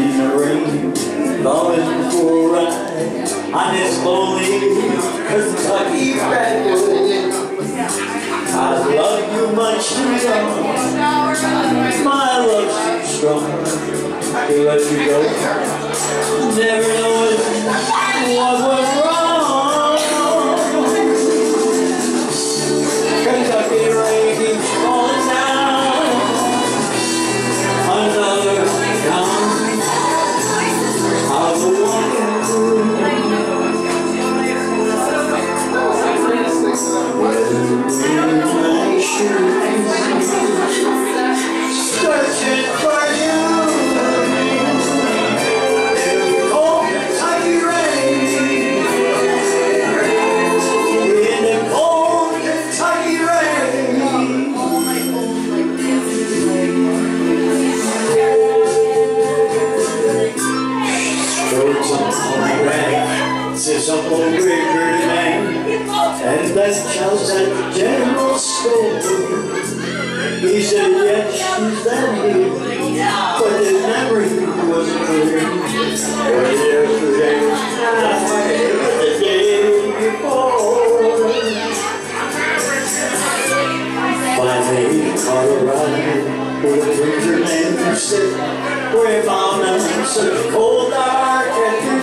in the rain, longing for a ride on this lonely Kentucky redwood. I love you much too young, my love's too strong to let you go. Never On my back, says great birdie man, and that shouts at the general store. He said, yes, she's that here, but the memory wasn't clear. Was yesterday, not the day before. Finally, Colorado, where the preacher man said, where he found a cold, dark afternoon.